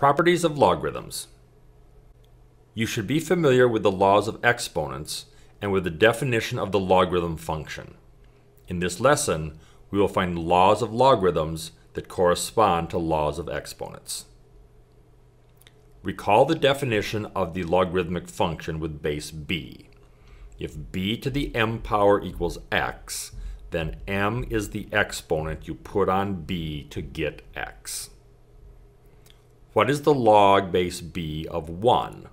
Properties of logarithms. You should be familiar with the laws of exponents and with the definition of the logarithm function. In this lesson, we will find laws of logarithms that correspond to laws of exponents. Recall the definition of the logarithmic function with base b. If b to the m power equals x, then m is the exponent you put on b to get x. What is the log base b of 1?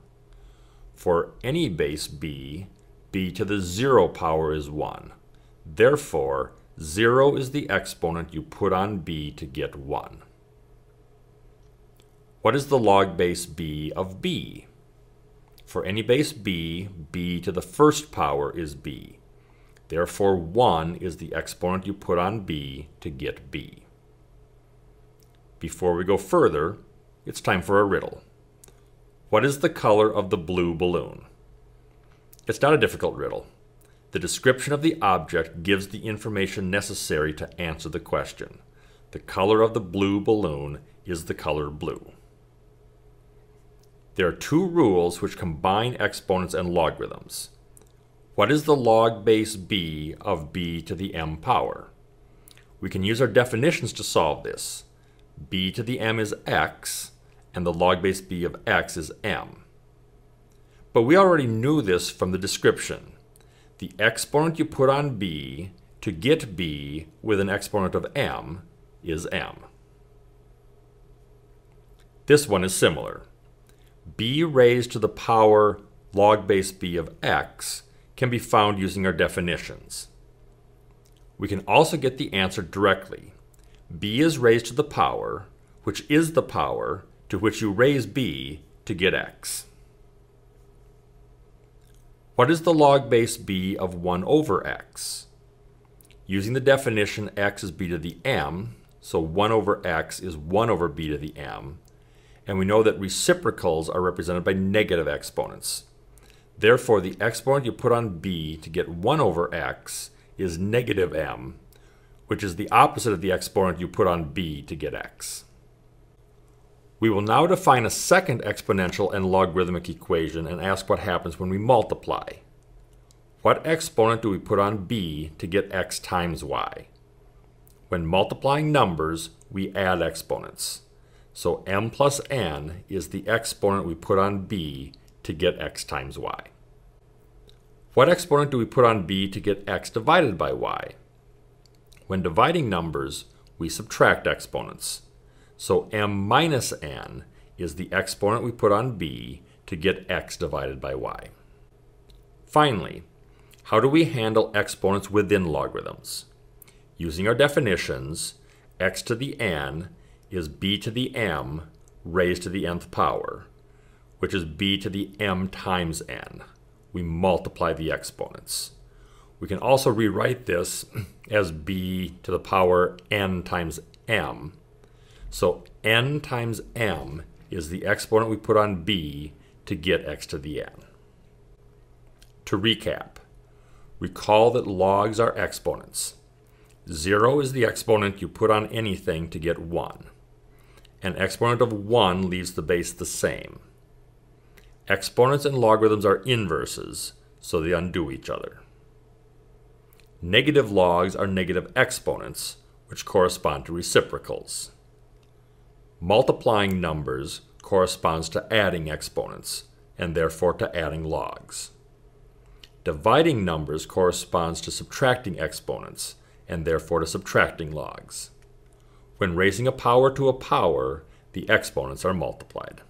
For any base b, b to the 0 power is 1. Therefore, 0 is the exponent you put on b to get 1. What is the log base b of b? For any base b, b to the first power is b. Therefore, 1 is the exponent you put on b to get b. Before we go further, it's time for a riddle. What is the color of the blue balloon? It's not a difficult riddle. The description of the object gives the information necessary to answer the question. The color of the blue balloon is the color blue. There are two rules which combine exponents and logarithms. What is the log base b of b to the m power? We can use our definitions to solve this. b to the m is x, and the log base b of x is m. But we already knew this from the description. The exponent you put on b to get b with an exponent of m is m. This one is similar b raised to the power log base b of x can be found using our definitions. We can also get the answer directly. b is raised to the power, which is the power to which you raise b to get x. What is the log base b of 1 over x? Using the definition x is b to the m, so 1 over x is 1 over b to the m, and we know that reciprocals are represented by negative exponents. Therefore, the exponent you put on b to get 1 over x is negative m, which is the opposite of the exponent you put on b to get x. We will now define a second exponential and logarithmic equation and ask what happens when we multiply. What exponent do we put on b to get x times y? When multiplying numbers, we add exponents. So m plus n is the exponent we put on b to get x times y. What exponent do we put on b to get x divided by y? When dividing numbers, we subtract exponents. So m minus n is the exponent we put on b to get x divided by y. Finally, how do we handle exponents within logarithms? Using our definitions, x to the n is b to the m raised to the nth power, which is b to the m times n. We multiply the exponents. We can also rewrite this as b to the power n times m. So n times m is the exponent we put on b to get x to the n. To recap, recall that logs are exponents. 0 is the exponent you put on anything to get 1. An exponent of 1 leaves the base the same. Exponents and logarithms are inverses, so they undo each other. Negative logs are negative exponents, which correspond to reciprocals. Multiplying numbers corresponds to adding exponents, and therefore to adding logs. Dividing numbers corresponds to subtracting exponents, and therefore to subtracting logs. When raising a power to a power, the exponents are multiplied.